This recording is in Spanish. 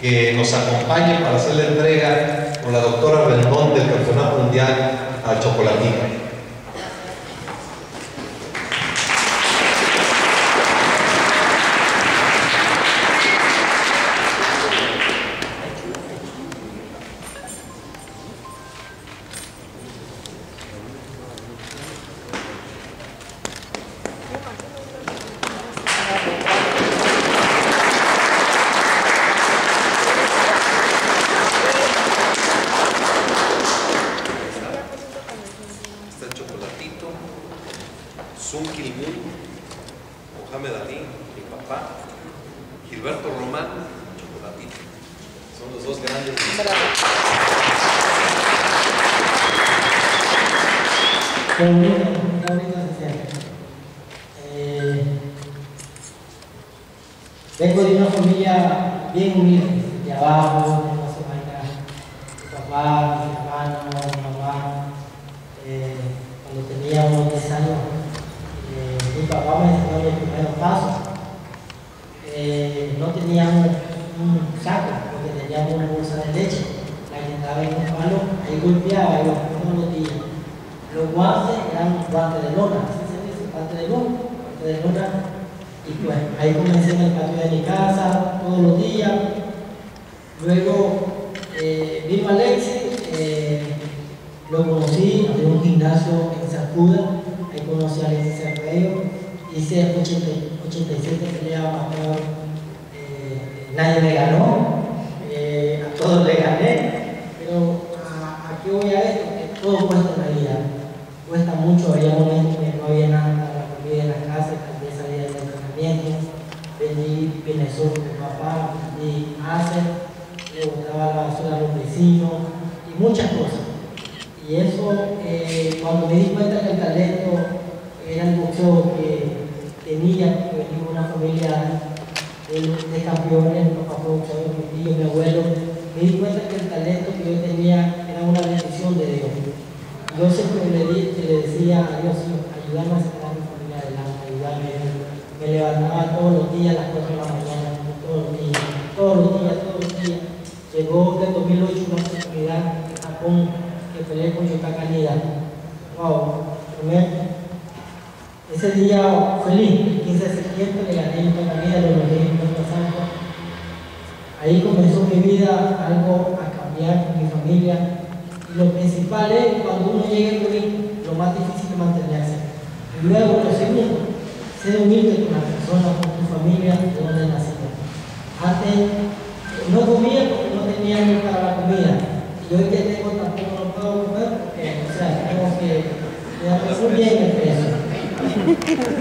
que nos acompañe para hacer la entrega con la doctora Rendón del Campeonato Mundial al Chocolatito. Sun Kilmun, Mohamed Ali, mi papá, Gilberto Román, Chocolatito. Son los dos grandes. Eh, vengo de una familia bien humilde, de abajo, de la semana, mi papá, mis hermanos, mi mamá, Eh, no teníamos un saco, porque teníamos una bolsa de leche, la que estaba en un palo, ahí golpeaba y los uno los días. Los guantes eran guantes de lona, así se dice, guantes de lona, guantes de lona. Y pues ahí comencé en el patio de mi casa todos los días. Luego eh, vino Alexis, eh, lo conocí, había un gimnasio en Sacuda, ahí conocí a Alexis Cerreo hice 80, 87 peleas amateur, eh, nadie me ganó, eh, a todos le gané, pero ¿a, qué voy a esto? Que todo cuesta la vida, cuesta mucho, había momentos que no había nada para comer en la casa, también salía del entrenamiento, vendí Venezuela con papá, vendí hacer, le botaba la basura a los vecinos y muchas cosas. Y eso, eh, cuando me di cuenta que el talento era el boxeo que tenía, venimos una familia de, de campeones, mi papá boxeador, mi tío, mi abuelo, me di cuenta que el talento que yo tenía era una bendición de Dios. Yo siempre le, di, le decía a Dios, ayúdame a sacar a mi familia adelante, ayúdame. Me levantaba todos los días a las 4 de la mañana, todos los días, todos los días, todos los días. Llegó en 2008 una oportunidad en Japón que peleé con Yutaka Nida. Wow, primer ese día feliz, el 15 de septiembre, le gané una vida, lo logré en Puerto Santo. Ahí comenzó mi vida, algo a cambiar con mi familia. Y lo principal es, cuando uno llega a morir, lo más difícil es mantenerse. Y luego, lo segundo, ser humilde con las personas, con tu familia, de donde naciste. Antes no comía porque no tenía ni para la comida. Y hoy que tengo tampoco no puedo comer porque, o sea, tengo que me bien el peso. え?